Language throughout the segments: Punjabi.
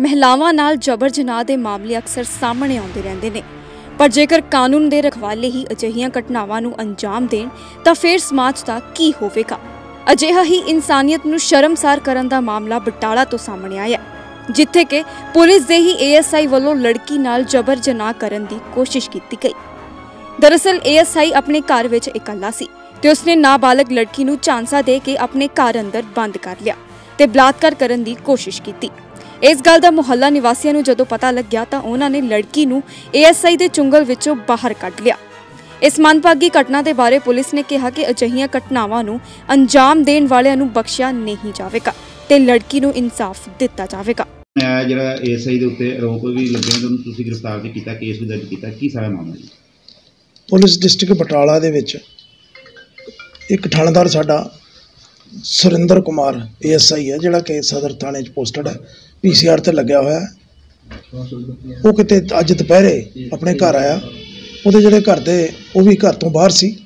ਮਹਿਲਾਵਾਂ ਨਾਲ ਜਬਰ ਜਨਾਹ ਦੇ ਮਾਮਲੇ ਅਕਸਰ ਸਾਹਮਣੇ ਆਉਂਦੇ ਰਹਿੰਦੇ ਨੇ। ਪਰ ਜੇਕਰ ਕਾਨੂੰਨ ਦੇ ਰਖਵਾਲੇ ਹੀ ਅਜਿਹੀਆਂ ਘਟਨਾਵਾਂ ਨੂੰ ਅੰਜਾਮ ਦੇਣ, ਤਾਂ ਫਿਰ ਸਮਾਜ ਦਾ ਕੀ ਹੋਵੇਗਾ? ਅਜਿਹਾ ਹੀ ਇਨਸਾਨੀਅਤ ਨੂੰ ਸ਼ਰਮਸਾਰ ਕਰਨ ਦਾ ਮਾਮਲਾ ਬਟਾਲਾ ਤੋਂ ਸਾਹਮਣੇ ਆਇਆ ਜਿੱਥੇ ਕਿ ਪੁਲਿਸ ਦੇ ਹੀ ਏਐਸਆਈ ਵੱਲੋਂ ਲੜਕੀ ਨਾਲ ਜਬਰ ਜਨਾਹ ਕਰਨ ਦੀ ਕੋਸ਼ਿਸ਼ ਕੀਤੀ ਗਈ। ਦਰਅਸਲ ਏਐਸਆਈ ਆਪਣੇ ਘਰ ਵਿੱਚ ਇਕੱਲਾ ਸੀ ਤੇ ਉਸਨੇ ਨਾਬਾਲਗ ਲੜਕੀ ਨੂੰ ਝਾਂਸਾ ਦੇ ਕੇ ਆਪਣੇ ਘਰ ਅੰਦਰ ਬੰਦ ਕਰ ਲਿਆ ਤੇ ਬਲਾਤਕਾਰ ਕਰਨ ਦੀ ਕੋਸ਼ਿਸ਼ ਕੀਤੀ। ਇਸ ਗੱਲ ਦਾ ਮੁਹੱਲਾ ਨਿਵਾਸੀਆਂ ਨੂੰ ਜਦੋਂ ਪਤਾ ਲੱਗਿਆ ਤਾਂ ਉਹਨਾਂ ਨੇ ਲੜਕੀ ਨੂੰ ਏਐਸਆਈ ਦੇ ਚੁੰਗਲ ਵਿੱਚੋਂ ਬਾਹਰ ਕੱਢ ਲਿਆ। ਇਸ ਮਨਪਾਗੀ ਘਟਨਾ ਦੇ ਬਾਰੇ ਪੁਲਿਸ ਨੇ ਕਿਹਾ ਕਿ ਅਜਿਹੀਆਂ ਘਟਨਾਵਾਂ ਨੂੰ ਅੰਜਾਮ ਦੇਣ ਵਾਲਿਆਂ ਨੂੰ ਬਖਸ਼ਿਆ ਨਹੀਂ ਜਾਵੇਗਾ ਤੇ ਲੜਕੀ ਨੂੰ ਇਨਸਾਫ ਦਿੱਤਾ ਜਾਵੇਗਾ। ਜਿਹੜਾ ਏਐਸਆਈ ਦੇ ਉੱਤੇ ਆਰੋਪ ਵੀ ਲੱਗੇ ਨੇ ਤੁਹਾਨੂੰ ਤੁਸੀਂ ਗ੍ਰਿਫਤਾਰ ਜੀ ਕੀਤਾ ਕੇਸ ਵੀ ਦਰਜ ਕੀਤਾ ਕੀ ਸਾਰਾ ਮਾਮਲਾ ਜੀ? ਪੁਲਿਸ ਡਿਸਟ੍ਰਿਕਟ ਬਟਾਲਾ ਦੇ ਵਿੱਚ ਇੱਕ ਥਾਣੇਦਾਰ ਸਾਡਾ ਸੁਰਿੰਦਰ ਕੁਮਾਰ ਏਐਸਆਈ ਹੈ ਜਿਹੜਾ ਕਿ ਸਦਰ ਥਾਣੇ 'ਚ ਪੋਸਟਡ ਹੈ। ਪੀਸੀਆਰ ਤੇ ਲੱਗਿਆ ਹੋਇਆ। ਉਹ ਕਿਤੇ ਅੱਜ ਦੁਪਹਿਰੇ ਆਪਣੇ ਘਰ ਆਇਆ। ਉਹਦੇ ਜਿਹੜੇ ਘਰ ਦੇ, ਉਹ ਵੀ ਘਰ ਤੋਂ ਬਾਹਰ ਸੀ।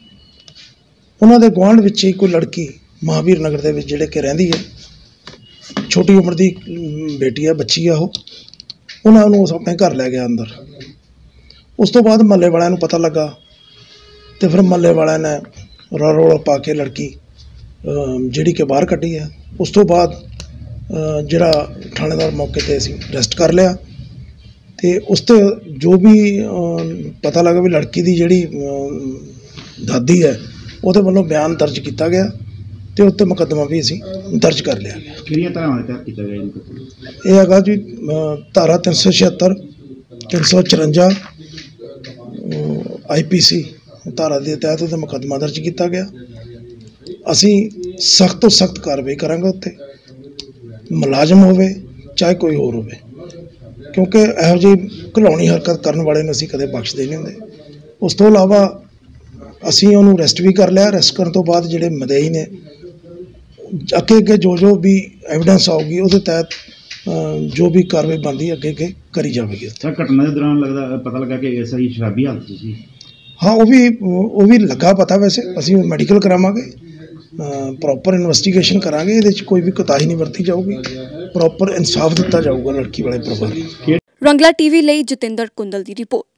ਉਹਨਾਂ ਦੇ ਗੁਆਂਢ ਵਿੱਚ ਹੀ ਕੋਈ ਲੜਕੀ ਮਹਾਵੀਰ ਨਗਰ ਦੇ ਵਿੱਚ ਜਿਹੜੇ ਕਿ ਰਹਿੰਦੀ ਹੈ। ਛੋਟੀ ਉਮਰ ਦੀ ਬੇਟੀ ਆ ਬੱਚੀ ਆ ਉਹ। ਉਹਨਾਂ ਨੂੰ ਉਸ ਆਪਣੇ ਘਰ ਲੈ ਗਿਆ ਅੰਦਰ। ਉਸ ਤੋਂ ਬਾਅਦ ਮਹੱਲੇ ਵਾਲਿਆਂ ਨੂੰ ਪਤਾ ਲੱਗਾ ਤੇ ਫਿਰ ਮਹੱਲੇ ਵਾਲਿਆਂ ਨੇ ਰੌਲਾ ਰੌਲਾ ਪਾ ਕੇ ਲੜਕੀ ਜਿਹੜੀ ਕਿ ਬਾਹਰ ਕੱਢੀ ਹੈ। ਉਸ ਤੋਂ ਬਾਅਦ ਜਿਹੜਾ ਥਾਣੇਦਾਰ ਮੌਕੇ ਤੇ ਅਸੀਂ ਅਰੈਸਟ ਕਰ ਲਿਆ। ਤੇ ਉਸ ਤੇ ਜੋ ਵੀ ਪਤਾ ਲੱਗਾ ਵੀ ਲੜਕੀ ਦੀ ਜਿਹੜੀ ਦਾਦੀ ਹੈ ਉਹਦੇ ਵੱਲੋਂ ਬਿਆਨ ਦਰਜ ਕੀਤਾ ਗਿਆ ਤੇ ਉੱਤੇ ਮੁਕੱਦਮਾ ਵੀ ਅਸੀਂ ਦਰਜ ਕਰ ਲਿਆ। ਗਿਆ ਕਿਹੜੀਆਂ ਧਾਰਾਵਾਂ ਦੇ ਤਹਿਤ ਕੀਤਾ ਗਿਆ ਇਹਨੂੰ? ਇਹ ਹੈਗਾ ਜੀ ਧਾਰਾ 376 354 ਆਈਪੀਸੀ ਧਾਰਾ ਦੇ ਤਹਿਤ ਉਹਦਾ ਮੁਕੱਦਮਾ ਦਰਜ ਕੀਤਾ ਗਿਆ। ਅਸੀਂ ਸਖਤ ਤੋਂ ਸਖਤ ਕਾਰਵਾਈ ਕਰਾਂਗੇ ਉੱਤੇ ਮੁਲਾਜ਼ਮ ਹੋਵੇ ਚਾਹੇ ਕੋਈ ਹੋਰ ਹੋਵੇ। ਕਿਉਂਕਿ ਇਹੋ ਜਿਹੀ ਘਿਲਾਉਣੀ ਹਰਕਤ ਕਰਨ ਵਾਲੇ ਨੂੰ ਅਸੀਂ ਕਦੇ ਬਖਸ਼ਦੇ ਨਹੀਂ ਹੁੰਦੇ। ਉਸ ਤੋਂ ਇਲਾਵਾ ਅਸੀਂ ਉਹਨੂੰ ਅਰੈਸਟ ਵੀ ਕਰ ਲਿਆ। ਅਰੈਸਟ ਕਰਨ ਤੋਂ ਬਾਅਦ ਜਿਹੜੇ ਮਦਈ ਨੇ ਅੱਗੇ ਅੱਗੇ ਜੋ ਜੋ ਵੀ ਐਵੀਡੈਂਸ ਆਊਗੀ ਉਹਦੇ ਤਹਿਤ ਜੋ ਵੀ ਕਾਰਵਾਈ ਬਣਦੀ ਅੱਗੇ ਅੱਗੇ ਕਰੀ ਜਾਵੇਗੀ। ਸਰ ਘਟਨਾ ਦੇ ਦੌਰਾਨ ਲੱਗਦਾ ਪਤਾ ਲੱਗਾ ਕਿ ਏਐਸਆਈ ਸ਼ਰਾਬੀ ਹਾਲਤ 'ਚ ਸੀ। ਹਾਂ ਉਹ ਵੀ ਉਹ ਵੀ ਲੱਗਾ ਪਤਾ ਵੈਸੇ। ਅਸੀਂ ਮੈਡੀਕਲ ਕਰਾਵਾਂਗੇ। ਪ੍ਰੋਪਰ ਇਨਵੈਸਟੀਗੇਸ਼ਨ ਕਰਾਂਗੇ, ਇਹਦੇ ਵਿੱਚ ਕੋਈ ਵੀ ਕੋਤਾਹੀ ਨਹੀਂ ਵਰਤੀ ਜਾਊਗੀ। ਪ੍ਰੋਪਰ ਇਨਸਾਫ ਦਿੱਤਾ ਜਾਊਗਾ ਲੜਕੀ ਵਾਲੇ ਪਰਿਵਾਰ ਨੂੰ। ਰੰਗਲਾ ਟੀਵੀ ਲਈ ਜਤਿੰਦਰ ਕੁੰਦਲ ਦੀ ਰਿਪੋਰਟ।